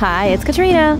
Hi, it's Katrina.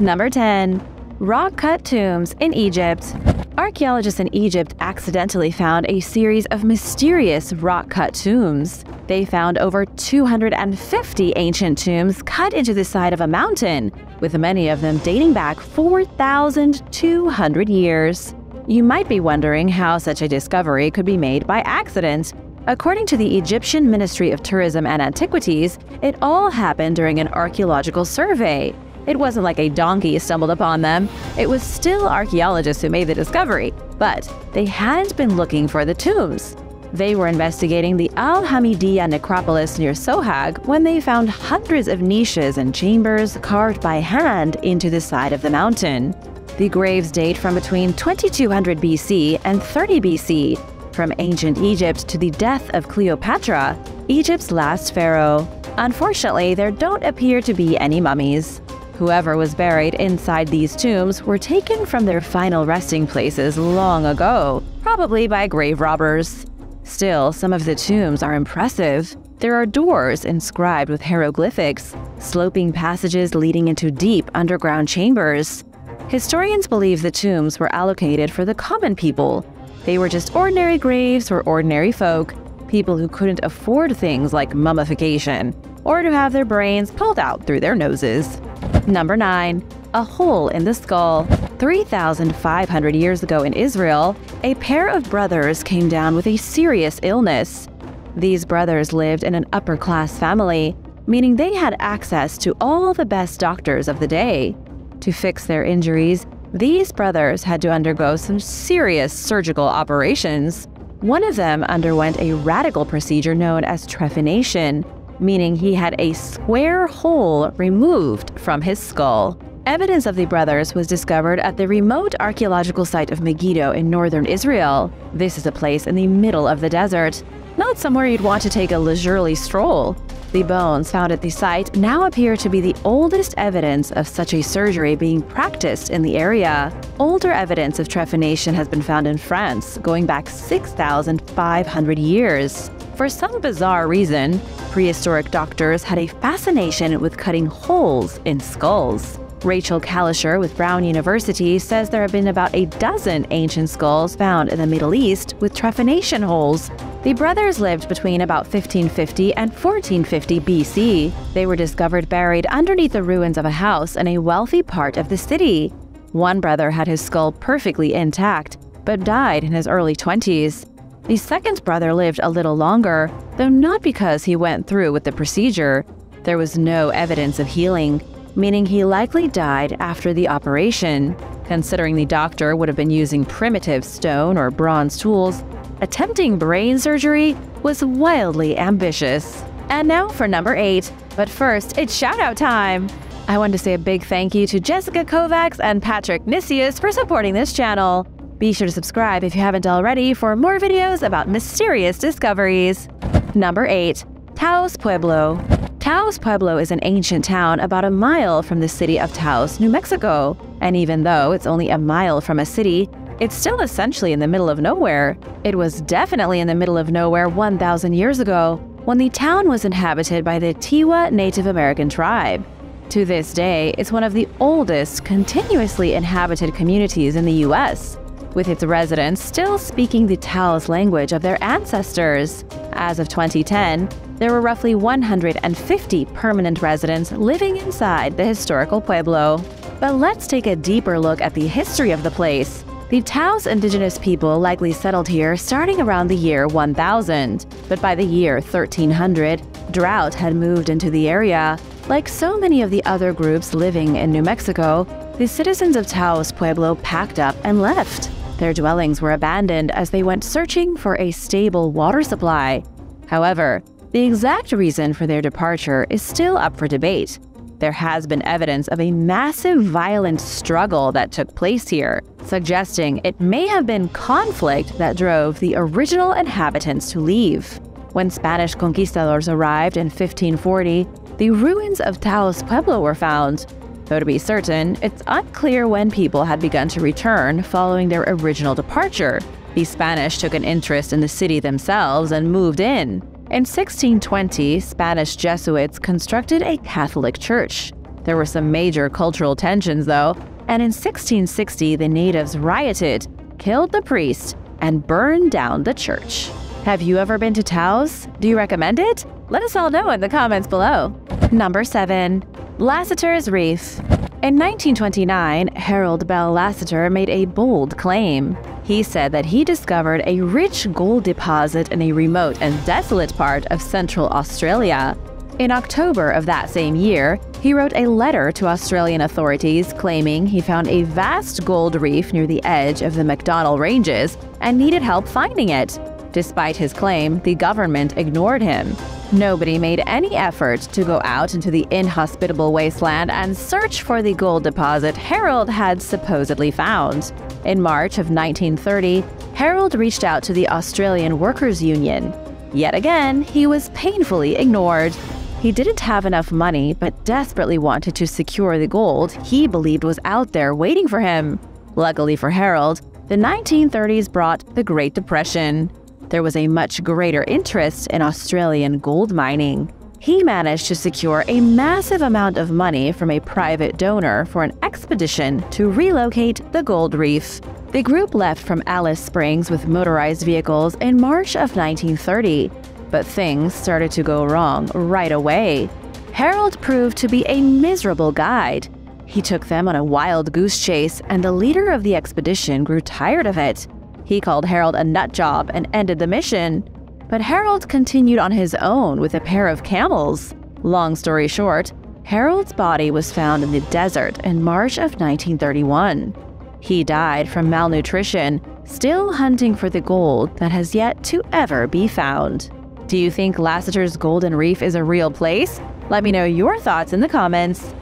Number 10. Rock-cut tombs in Egypt. Archaeologists in Egypt accidentally found a series of mysterious rock-cut tombs. They found over 250 ancient tombs cut into the side of a mountain, with many of them dating back 4,200 years. You might be wondering how such a discovery could be made by accident. According to the Egyptian Ministry of Tourism and Antiquities, it all happened during an archaeological survey. It wasn't like a donkey stumbled upon them. It was still archaeologists who made the discovery, but they hadn't been looking for the tombs. They were investigating the Al Hamidiyya necropolis near Sohag when they found hundreds of niches and chambers carved by hand into the side of the mountain. The graves date from between 2200 BC and 30 BC, from ancient Egypt to the death of Cleopatra, Egypt's last pharaoh. Unfortunately, there don't appear to be any mummies. Whoever was buried inside these tombs were taken from their final resting places long ago, probably by grave robbers. Still, some of the tombs are impressive. There are doors inscribed with hieroglyphics, sloping passages leading into deep underground chambers. Historians believe the tombs were allocated for the common people. They were just ordinary graves for ordinary folk, people who couldn't afford things like mummification, or to have their brains pulled out through their noses. Number 9. A hole in the skull. 3,500 years ago in Israel, a pair of brothers came down with a serious illness. These brothers lived in an upper class family, meaning they had access to all the best doctors of the day. To fix their injuries, these brothers had to undergo some serious surgical operations. One of them underwent a radical procedure known as trephination, meaning he had a square hole removed from his skull. Evidence of the brothers was discovered at the remote archaeological site of Megiddo in northern Israel. This is a place in the middle of the desert, not somewhere you'd want to take a leisurely stroll. The bones found at the site now appear to be the oldest evidence of such a surgery being practiced in the area. Older evidence of trephination has been found in France, going back 6,500 years. For some bizarre reason, prehistoric doctors had a fascination with cutting holes in skulls. Rachel Kalisher with Brown University says there have been about a dozen ancient skulls found in the Middle East with trephination holes. The brothers lived between about 1550 and 1450 BC. They were discovered buried underneath the ruins of a house in a wealthy part of the city. One brother had his skull perfectly intact, but died in his early 20s. The second brother lived a little longer, though not because he went through with the procedure. There was no evidence of healing, meaning he likely died after the operation. Considering the doctor would have been using primitive stone or bronze tools, attempting brain surgery was wildly ambitious. And now for number 8. But first, it's shoutout time! I want to say a big thank you to Jessica Kovacs and Patrick Nicias for supporting this channel. Be sure to subscribe if you haven't already for more videos about mysterious discoveries. Number 8. Taos Pueblo Taos Pueblo is an ancient town about a mile from the city of Taos, New Mexico. And even though it's only a mile from a city, it's still essentially in the middle of nowhere. It was definitely in the middle of nowhere 1,000 years ago, when the town was inhabited by the Tewa Native American tribe. To this day, it's one of the oldest continuously inhabited communities in the U.S with its residents still speaking the Taos language of their ancestors. As of 2010, there were roughly 150 permanent residents living inside the historical pueblo. But let's take a deeper look at the history of the place. The Taos indigenous people likely settled here starting around the year 1000, but by the year 1300, drought had moved into the area. Like so many of the other groups living in New Mexico, the citizens of Taos Pueblo packed up and left. Their dwellings were abandoned as they went searching for a stable water supply. However, the exact reason for their departure is still up for debate. There has been evidence of a massive violent struggle that took place here, suggesting it may have been conflict that drove the original inhabitants to leave. When Spanish conquistadors arrived in 1540, the ruins of Taos Pueblo were found, Though to be certain, it's unclear when people had begun to return following their original departure. The Spanish took an interest in the city themselves and moved in. In 1620, Spanish Jesuits constructed a Catholic church. There were some major cultural tensions, though, and in 1660 the natives rioted, killed the priest, and burned down the church. Have you ever been to Taos? Do you recommend it? Let us all know in the comments below. Number 7. Lasseter's Reef In 1929, Harold Bell Lassiter made a bold claim. He said that he discovered a rich gold deposit in a remote and desolate part of Central Australia. In October of that same year, he wrote a letter to Australian authorities claiming he found a vast gold reef near the edge of the Macdonnell Ranges and needed help finding it. Despite his claim, the government ignored him. Nobody made any effort to go out into the inhospitable wasteland and search for the gold deposit Harold had supposedly found. In March of 1930, Harold reached out to the Australian Workers' Union. Yet again, he was painfully ignored. He didn't have enough money, but desperately wanted to secure the gold he believed was out there waiting for him. Luckily for Harold, the 1930s brought the Great Depression there was a much greater interest in Australian gold mining. He managed to secure a massive amount of money from a private donor for an expedition to relocate the gold reef. The group left from Alice Springs with motorized vehicles in March of 1930, but things started to go wrong right away. Harold proved to be a miserable guide. He took them on a wild goose chase, and the leader of the expedition grew tired of it. He called Harold a nut job and ended the mission. But Harold continued on his own with a pair of camels. Long story short, Harold's body was found in the desert in March of 1931. He died from malnutrition, still hunting for the gold that has yet to ever be found. Do you think Lasseter's Golden Reef is a real place? Let me know your thoughts in the comments.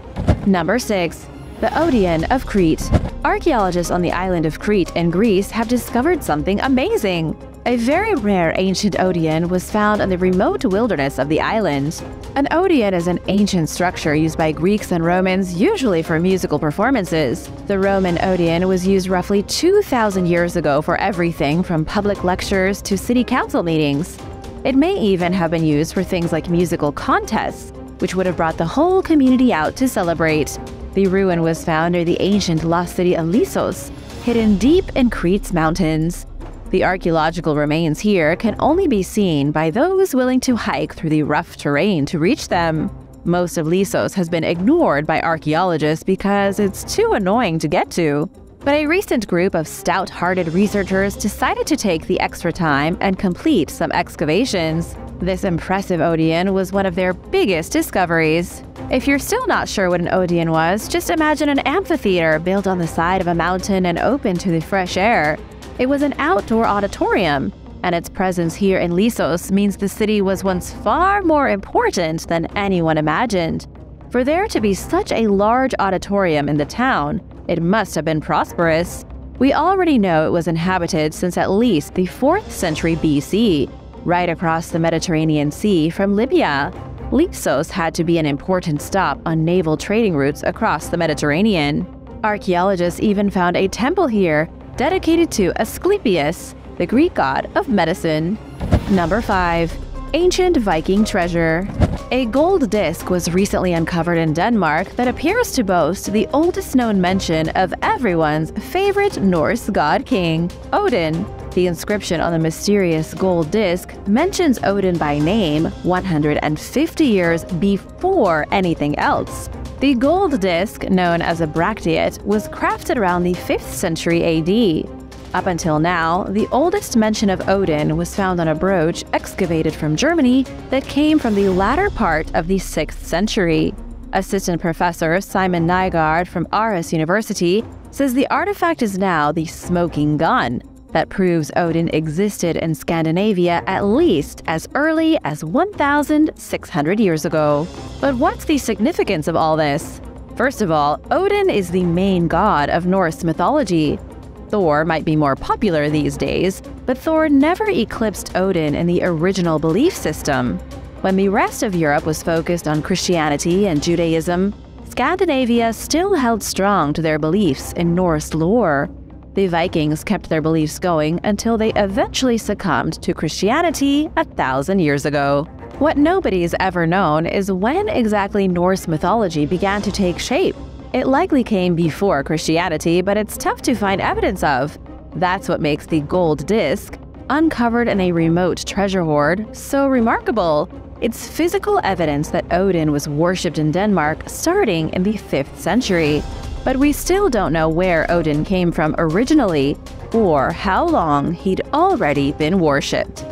Number 6. The Odeon of Crete Archaeologists on the island of Crete in Greece have discovered something amazing. A very rare ancient Odeon was found in the remote wilderness of the island. An Odeon is an ancient structure used by Greeks and Romans, usually for musical performances. The Roman Odeon was used roughly 2,000 years ago for everything from public lectures to city council meetings. It may even have been used for things like musical contests, which would have brought the whole community out to celebrate. The ruin was found near the ancient lost city of Lissos, hidden deep in Crete's mountains. The archaeological remains here can only be seen by those willing to hike through the rough terrain to reach them. Most of Lissos has been ignored by archaeologists because it's too annoying to get to. But a recent group of stout hearted researchers decided to take the extra time and complete some excavations. This impressive Odeon was one of their biggest discoveries. If you're still not sure what an Odeon was, just imagine an amphitheater built on the side of a mountain and open to the fresh air. It was an outdoor auditorium, and its presence here in Lissos means the city was once far more important than anyone imagined. For there to be such a large auditorium in the town, it must have been prosperous. We already know it was inhabited since at least the 4th century BC, right across the Mediterranean Sea from Libya. Lissos had to be an important stop on naval trading routes across the Mediterranean. Archaeologists even found a temple here dedicated to Asclepius, the Greek god of medicine. Number 5. Ancient Viking Treasure A gold disc was recently uncovered in Denmark that appears to boast the oldest known mention of everyone's favorite Norse god king, Odin. The inscription on the mysterious gold disc mentions Odin by name 150 years before anything else. The gold disc, known as a bracteate, was crafted around the 5th century AD. Up until now, the oldest mention of Odin was found on a brooch excavated from Germany that came from the latter part of the 6th century. Assistant Professor Simon Nygaard from Aarhus University says the artifact is now the smoking gun, that proves Odin existed in Scandinavia at least as early as 1,600 years ago. But what's the significance of all this? First of all, Odin is the main god of Norse mythology. Thor might be more popular these days, but Thor never eclipsed Odin in the original belief system. When the rest of Europe was focused on Christianity and Judaism, Scandinavia still held strong to their beliefs in Norse lore. The Vikings kept their beliefs going until they eventually succumbed to Christianity a thousand years ago. What nobody's ever known is when exactly Norse mythology began to take shape. It likely came before Christianity, but it's tough to find evidence of. That's what makes the gold disc, uncovered in a remote treasure hoard, so remarkable. It's physical evidence that Odin was worshipped in Denmark starting in the 5th century. But we still don't know where Odin came from originally or how long he'd already been worshipped.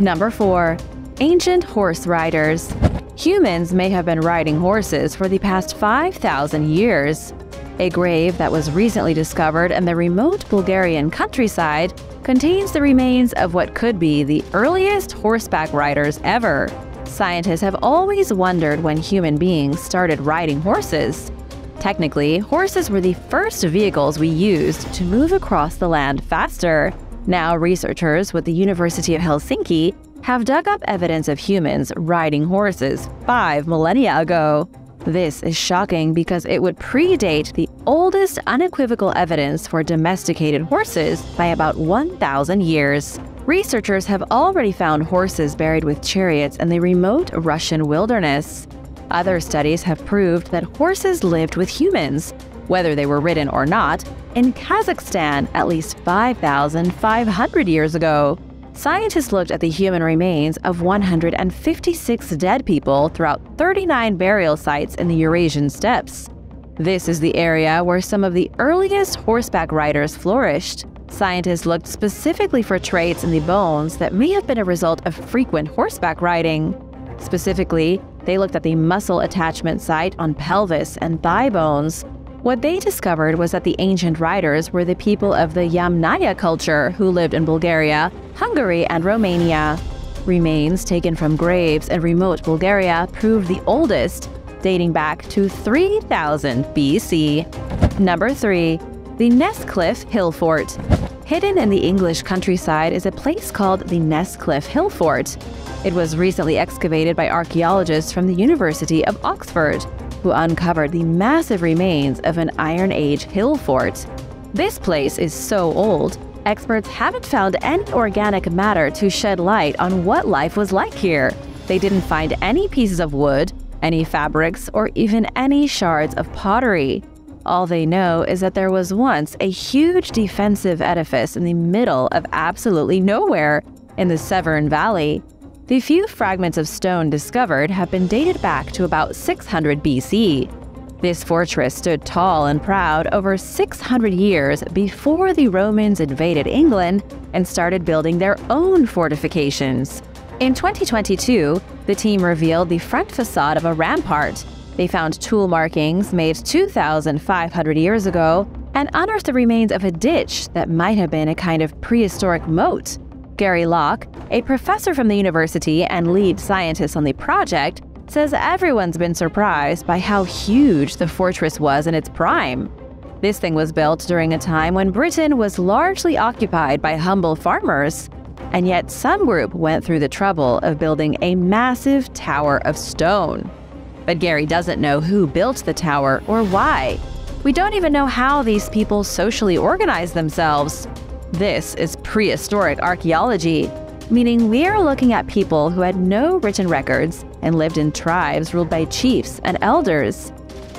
Number 4. Ancient Horse Riders Humans may have been riding horses for the past 5,000 years. A grave that was recently discovered in the remote Bulgarian countryside contains the remains of what could be the earliest horseback riders ever. Scientists have always wondered when human beings started riding horses. Technically, horses were the first vehicles we used to move across the land faster. Now, researchers with the University of Helsinki have dug up evidence of humans riding horses five millennia ago. This is shocking because it would predate the oldest unequivocal evidence for domesticated horses by about 1,000 years. Researchers have already found horses buried with chariots in the remote Russian wilderness. Other studies have proved that horses lived with humans, whether they were ridden or not, in Kazakhstan at least 5,500 years ago. Scientists looked at the human remains of 156 dead people throughout 39 burial sites in the Eurasian steppes. This is the area where some of the earliest horseback riders flourished. Scientists looked specifically for traits in the bones that may have been a result of frequent horseback riding. Specifically, they looked at the muscle attachment site on pelvis and thigh bones, what they discovered was that the ancient riders were the people of the Yamnaya culture who lived in Bulgaria, Hungary, and Romania. Remains taken from graves in remote Bulgaria proved the oldest, dating back to 3000 BC. Number 3. The Nesscliffe Hill Fort. Hidden in the English countryside is a place called the Nesscliffe Hill Fort. It was recently excavated by archaeologists from the University of Oxford who uncovered the massive remains of an Iron Age hill fort. This place is so old, experts haven't found any organic matter to shed light on what life was like here. They didn't find any pieces of wood, any fabrics, or even any shards of pottery. All they know is that there was once a huge defensive edifice in the middle of absolutely nowhere in the Severn Valley. The few fragments of stone discovered have been dated back to about 600 BC. This fortress stood tall and proud over 600 years before the Romans invaded England and started building their own fortifications. In 2022, the team revealed the front facade of a rampart. They found tool markings made 2,500 years ago and unearthed the remains of a ditch that might have been a kind of prehistoric moat. Gary Lock, a professor from the university and lead scientist on the project, says everyone's been surprised by how huge the fortress was in its prime. This thing was built during a time when Britain was largely occupied by humble farmers, and yet some group went through the trouble of building a massive tower of stone. But Gary doesn't know who built the tower or why. We don't even know how these people socially organized themselves. This is prehistoric archaeology, meaning we are looking at people who had no written records and lived in tribes ruled by chiefs and elders.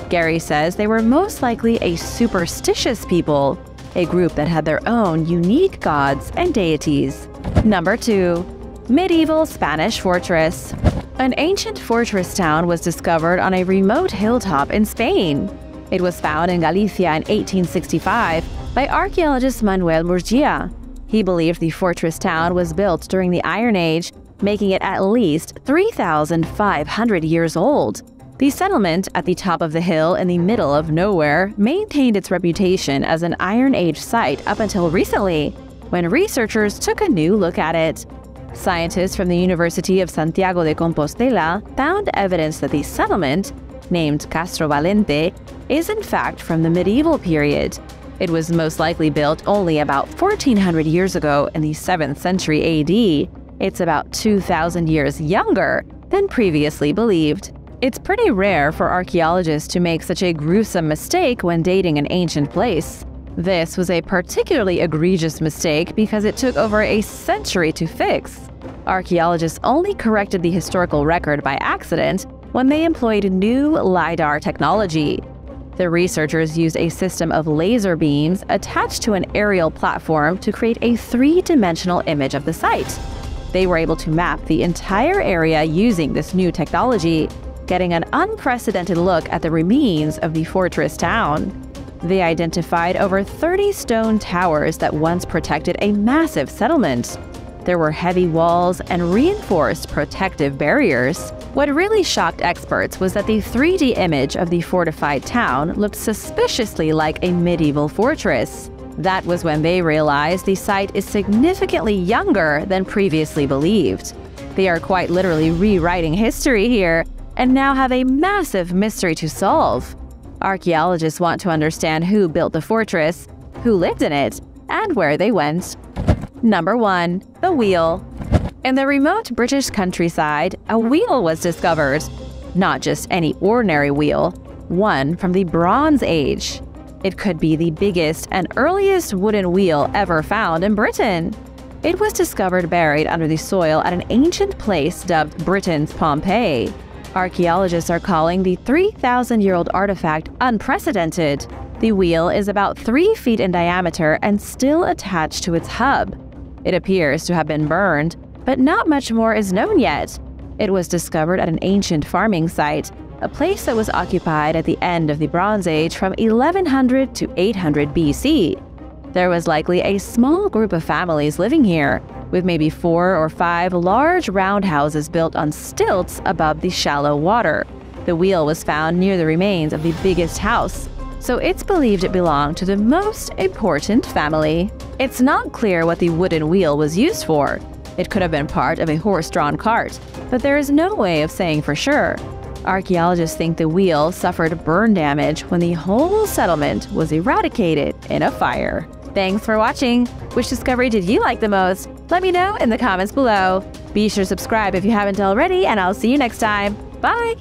Gary says they were most likely a superstitious people, a group that had their own unique gods and deities. Number 2. Medieval Spanish Fortress An ancient fortress town was discovered on a remote hilltop in Spain. It was found in Galicia in 1865 by archaeologist Manuel Murgia. He believed the fortress town was built during the Iron Age, making it at least 3,500 years old. The settlement at the top of the hill in the middle of nowhere maintained its reputation as an Iron Age site up until recently, when researchers took a new look at it. Scientists from the University of Santiago de Compostela found evidence that the settlement, named Castro Valente, is in fact from the medieval period, it was most likely built only about 1400 years ago in the 7th century AD. It's about 2,000 years younger than previously believed. It's pretty rare for archaeologists to make such a gruesome mistake when dating an ancient place. This was a particularly egregious mistake because it took over a century to fix. Archaeologists only corrected the historical record by accident when they employed new LIDAR technology. The researchers used a system of laser beams attached to an aerial platform to create a three dimensional image of the site. They were able to map the entire area using this new technology, getting an unprecedented look at the remains of the fortress town. They identified over 30 stone towers that once protected a massive settlement. There were heavy walls and reinforced protective barriers. What really shocked experts was that the 3D image of the fortified town looked suspiciously like a medieval fortress. That was when they realized the site is significantly younger than previously believed. They are quite literally rewriting history here and now have a massive mystery to solve. Archaeologists want to understand who built the fortress, who lived in it, and where they went. Number 1. The Wheel In the remote British countryside, a wheel was discovered. Not just any ordinary wheel, one from the Bronze Age. It could be the biggest and earliest wooden wheel ever found in Britain. It was discovered buried under the soil at an ancient place dubbed Britain's Pompeii. Archaeologists are calling the 3,000 year old artifact unprecedented. The wheel is about 3 feet in diameter and still attached to its hub. It appears to have been burned, but not much more is known yet. It was discovered at an ancient farming site a place that was occupied at the end of the Bronze Age from 1100 to 800 BC. There was likely a small group of families living here, with maybe four or five large roundhouses built on stilts above the shallow water. The wheel was found near the remains of the biggest house, so it's believed it belonged to the most important family. It's not clear what the wooden wheel was used for. It could have been part of a horse drawn cart, but there is no way of saying for sure. Archaeologists think the wheel suffered burn damage when the whole settlement was eradicated in a fire. Thanks for watching! Which discovery did you like the most? Let me know in the comments below. Be sure to subscribe if you haven't already, and I'll see you next time. Bye!